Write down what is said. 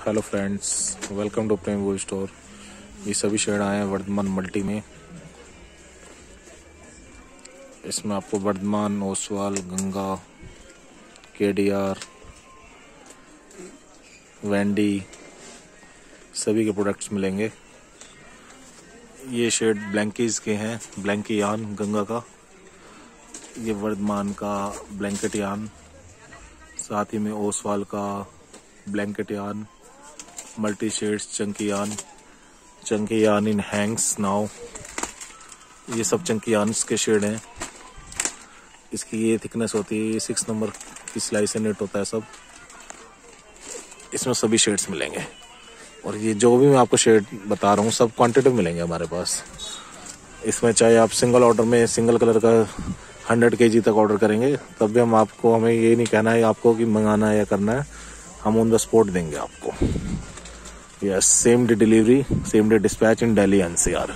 Hello friends welcome to Prem wool store ये सभी shade आए हैं वर्धमान मल्टी में। इसमें आपको वर्धमान, ओसवाल, गंगा, केडीआर, वैंडी, सभी के प्रोडक्ट्स मिलेंगे। ये शेड ब्लैंकीज के हैं ब्लैंकी यान गंगा का। ये वर्धमान का ब्लैंकेट यान, साथ ही में ओसवाल का blanket yarn. Multi shades Chunky यान चंकी यान इन हैंग्स नाउ ये सब चंकी यान्स के शेड हैं। इसकी ये थिकनेस होती है सिक्स नंबर की स्लाइस नेट होता है सब। इसमें सभी शेड्स मिलेंगे। और ये जो भी मैं आपको शेड बता रहा हूँ, सब क्वांटिटी मिलेंगे हमारे पास। इसमें चाहे आप सिंगल ऑर्डर में सिंगल कलर का हंड्रेड के तक ऑर्डर करेंगे, तब भी हम आपको, हमें ये नहीं कहना है, आपको कि मंगाना है या करना है, हम ऑन द स्पॉट देंगे आपको। Yes same day delivery same day dispatch in Delhi NCR